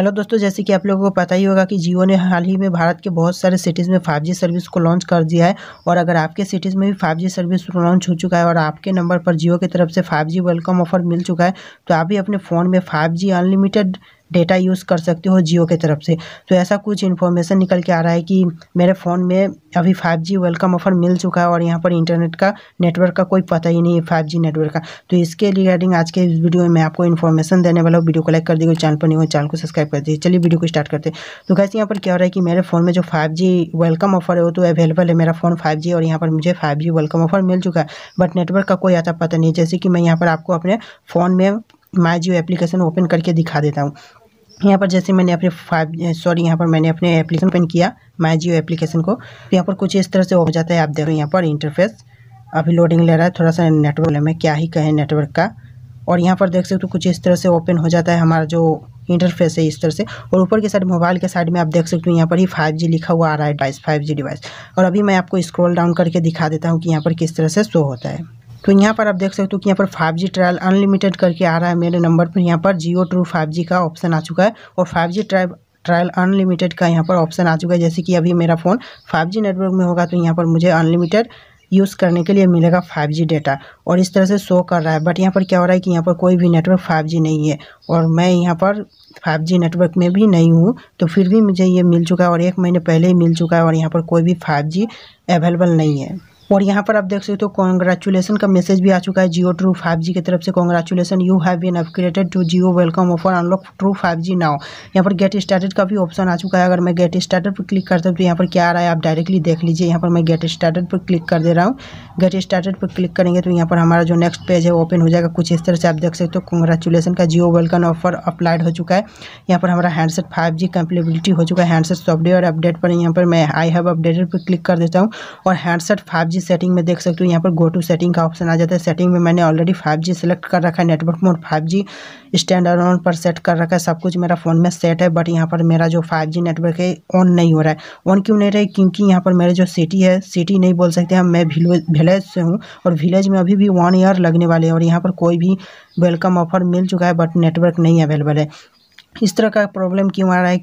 Hello दोस्तों, जैसे कि आप लोगों को पता ही होगा कि जियो ने हाल ही में भारत के बहुत सारे सिटीज़ में 5G सर्विस को लॉन्च कर दिया है और अगर आपके सिटीज़ में भी 5G सर्विस लॉन्च हो चुका है और आपके नंबर पर जियो की तरफ़ से 5G वेलकम ऑफ़र मिल चुका है तो आप भी अपने फ़ोन में 5G अनलिमिटेड डेटा यूज़ कर सकते हो जियो के तरफ़ से। तो ऐसा कुछ इन्फॉर्मेशन निकल के आ रहा है कि मेरे फ़ोन में अभी फाइव जी वेलकम ऑफ़र मिल चुका है और यहाँ पर इंटरनेट का नेटवर्क का कोई पता ही नहीं है फाइव जी नेटवर्क का। तो इसके रिगार्डिंग आज के इस वीडियो में मैं आपको इन्फॉर्मेशन देने वाला हूँ। वीडियो को लाइक कर दीजिए चैनल पर नहीं हो चैनल को सब्सक्राइब कर दीजिए। चलिए वीडियो को स्टार्ट करते तो कैसे यहाँ पर क्या हो रहा है कि मेरे फ़ोन में जो फाइव वेलकम ऑफ़र है वो तो अवेलेबल है। मेरा फ़ोन फाइव और यहाँ पर मुझे फाइव वेलकम ऑफ़र मिल चुका है। बट नेटवर्क का कोई आता पता नहीं जैसे कि मैं यहाँ पर आपको अपने फ़ोन में माई जियो एप्लीकेशन ओपन करके दिखा देता हूँ। यहाँ पर जैसे मैंने अपने फाइव सॉरी यहाँ पर मैंने अपने एप्लीकेशन ओपन किया माई जियो एप्लीकेशन को। तो यहाँ पर कुछ इस तरह से हो जाता है। आप देखो यहाँ पर इंटरफेस अभी लोडिंग ले रहा है, थोड़ा सा नेटवर्क में क्या ही कहें नेटवर्क का। और यहाँ पर देख सकते हो तो कुछ इस तरह से ओपन हो जाता है हमारा जो इंटरफेस है इस तरह से। और ऊपर के साइड मोबाइल के साइड में आप देख सकते हो यहाँ पर ही फाइव जी लिखा हुआ आ रहा है डिवाइस फाइव जी डिवाइस और अभी मैं आपको स्क्रॉल डाउन करके दिखा देता हूँ कि यहाँ पर किस तरह से शो होता है। तो यहाँ पर आप देख सकते हो कि यहाँ पर फाइव जी ट्रायल अनलिमिटेड करके आ रहा है मेरे नंबर पर। यहाँ पर जियो ट्रू फाइव जी का ऑप्शन आ चुका है और फाइव जी ट्रायल अनलिमिटेड का यहाँ पर ऑप्शन आ चुका है। जैसे कि अभी मेरा फ़ोन फाइव जी नेटवर्क में होगा तो यहाँ पर मुझे अनलिमिटेड यूज़ करने के लिए मिलेगा फाइव जी डेटा और इस तरह से शो कर रहा है। बट यहाँ पर क्या हो रहा है कि यहाँ पर कोई भी नेटवर्क फाइव जी नहीं है। और मैं यहाँ पर फाइव जी नेटवर्क में भी नहीं हूँ तो फिर भी मुझे ये मिल चुका है और एक महीने पहले ही मिल चुका है और यहाँ पर कोई भी फाइव जी अवेलेबल नहीं है। और यहाँ पर आप देख सकते हो कॉन्ग्रेचुलेसन का मैसेज भी आ चुका है जियो ट्रू फाइव जी की तरफ़ से। Congratulation you have been upgraded to Jio welcome offer unlock true five G now यहाँ पर गेट स्टार्टेड का भी ऑप्शन आ चुका है। अगर मैं गेट स्टार्टेड पर क्लिक करता हूँ तो यहाँ पर क्या आ रहा है, आप डायरेक्टली देख लीजिए। यहाँ पर मैं गेट स्टार्टेड पर क्लिक कर दे रहा हूँ। गेट स्टार्टेड पर क्लिक करेंगे तो यहाँ पर हमारा जो नेक्स्ट पेज है ओपन हो जाएगा। कुछ इस तरह से आप देख सकते हो कॉन्ग्रेचुलेसन का जियो वेलकम ऑफ़र अप्लाइड हो चुका है। यहाँ पर हमारा हैंडसेट फाइव जी कंप्लीबिलिटी हो चुका है। हैंडसेट सॉफ्टवेयर अपडेट पर यहाँ पर मैं आई हैव अपडेटेड पर क्लिक कर देता हूँ। और हैंडसेट फाइव जी सेटिंग में देख सकते तो यहाँ पर गो टू सेटिंग का ऑप्शन आ जाता है। सेटिंग में मैंने ऑलरेडी फाइव जी सेलेक्ट कर रखा है। Network mode five G stand on पर सेट कर रखा है। सब कुछ मेरा फ़ोन में सेट है। बट यहाँ पर मेरा जो फाइव जी नेटवर्क है ऑन नहीं हो रहा है। ऑन क्यों नहीं रहा है? क्योंकि यहाँ पर मेरे जो सिटी है सिटी नहीं बोल सकते हम। मैं विलेज से हूँ और विलेज में अभी भी वन ईयर लगने वाले हैं। और यहाँ पर कोई भी वेलकम ऑफ़र मिल चुका है बट नेटवर्क नहीं अवेलेबल है। इस तरह का प्रॉब्लम क्यों आ रहा है?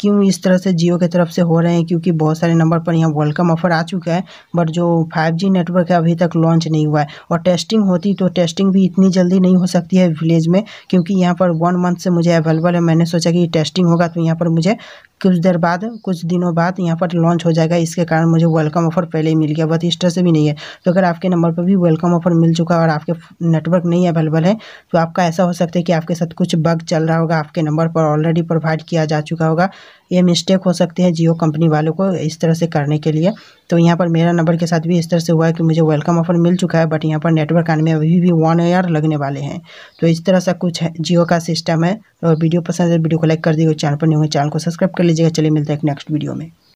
क्यों इस तरह से जियो की तरफ़ से हो रहे हैं? क्योंकि बहुत सारे नंबर पर यहाँ वेलकम ऑफ़र आ चुका है बट जो 5G नेटवर्क है अभी तक लॉन्च नहीं हुआ है। और टेस्टिंग होती तो टेस्टिंग भी इतनी जल्दी नहीं हो सकती है विलेज में, क्योंकि यहाँ पर वन मंथ से मुझे अवेलेबल है। मैंने सोचा कि टेस्टिंग होगा तो यहाँ पर मुझे कुछ देर बाद, कुछ दिनों बाद यहाँ पर लॉन्च हो जाएगा। इसके कारण मुझे वेलकम ऑफ़र पहले ही मिल गया। बट इस तरह से भी नहीं है। तो अगर आपके नंबर पर भी वेलकम ऑफ़र मिल चुका है और आपके नेटवर्क नहीं अवेलेबल है तो आपका ऐसा हो सकता है कि आपके साथ कुछ बग चल रहा होगा, आपके नंबर पर ऑलरेडी प्रोवाइड किया जा चुका होगा। ये मिस्टेक हो सकती है जियो कंपनी वालों को इस तरह से करने के लिए। तो यहाँ पर मेरा नंबर के साथ भी इस तरह से हुआ है कि मुझे वेलकम ऑफ़र मिल चुका है बट यहाँ पर नेटवर्क आने में अभी भी वन ईयर लगने वाले हैं। तो इस तरह से कुछ है, जियो का सिस्टम है। और वीडियो पसंद है वीडियो को लाइक कर दीजिए चैनल पर नहीं हुए चैनल को सब्सक्राइब कर लीजिएगा चलिए मिलते हैं नेक्स्ट वीडियो में।